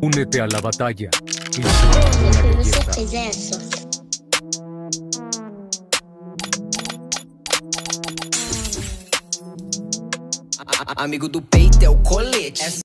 Únete a la batalla. Y Como você Amigo do peito é o colete.